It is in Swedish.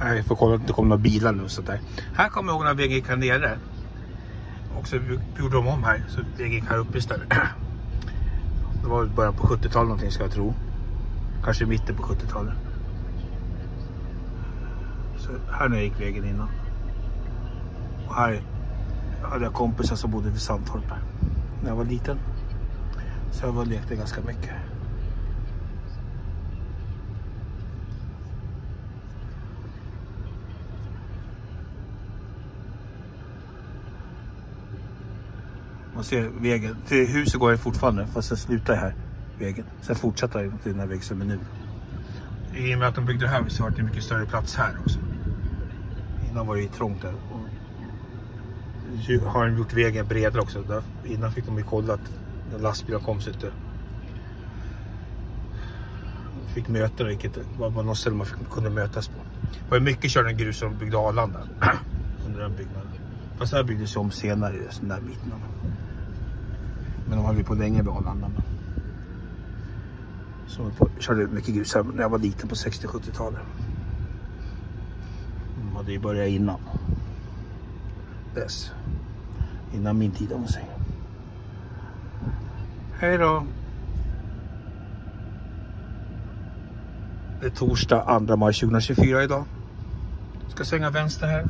Jag får kolla att det inte kommer några bilar nu. Så där. Här kommer jag ihåg när VG gick här nere. Och så gjorde de om här. Så VG gick här uppe istället. Det var början på 70-talet någonting ska jag tro. Kanske mitten på 70-talet. Så här nu gick vägen innan. Och här hade jag kompisar som bodde vid Sandtorp när jag var liten. Så jag var och lekte ganska mycket. Man ser vägen. Till huset går jag fortfarande fast sen slutar jag här vägen. Sen fortsätter jag till den här vägen som är nu. I och med att de byggde det här så var det mycket större plats här också. Innan var det ju trångt där. Och har de gjort vägen bredare också. Där, innan fick de ju kolla att när lastbilar kom så inte fick möten vilket var något ställe man fick, kunde mötas på. Det var ju mycket körde grus som byggde Arlanda under den byggnaden. Fast det här byggdes om senare i den där biten. Men de höll ju på länge vid Arlanda. Så jag på, körde mycket grus här när jag var liten på 60-70-talet. De hade ju börjat innan. Dess. Innan min tid om sig. Hej då. Det är torsdag 2 maj 2024 idag. Ska svänga vänster här.